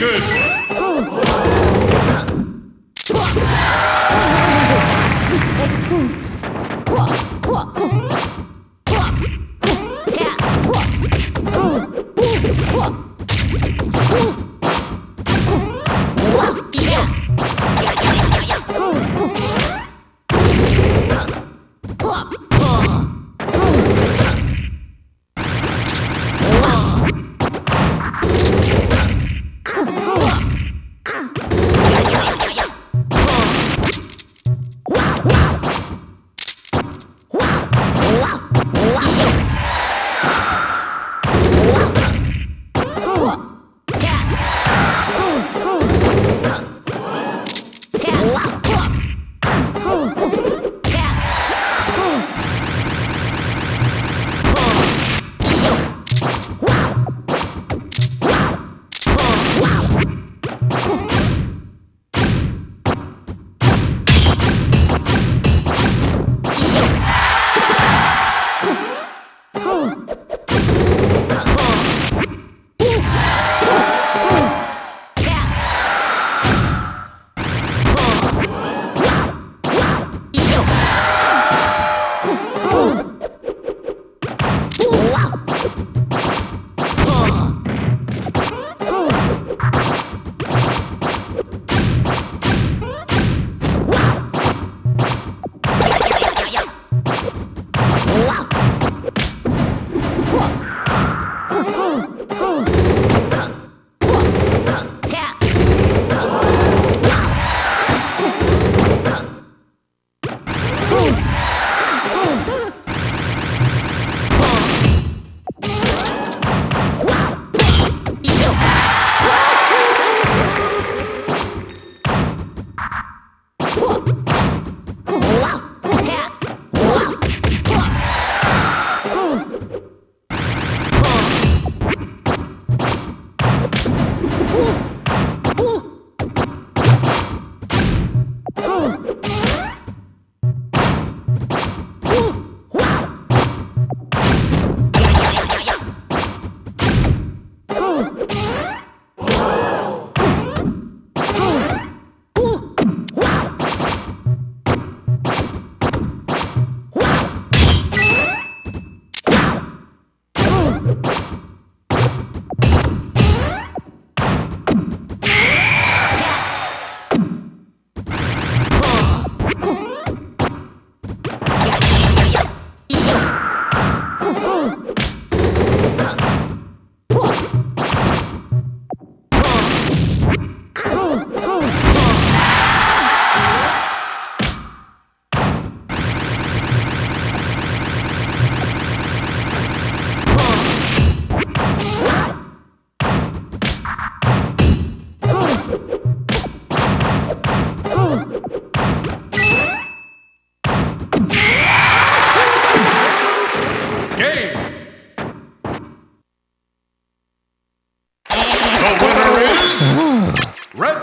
defeated!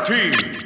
Team!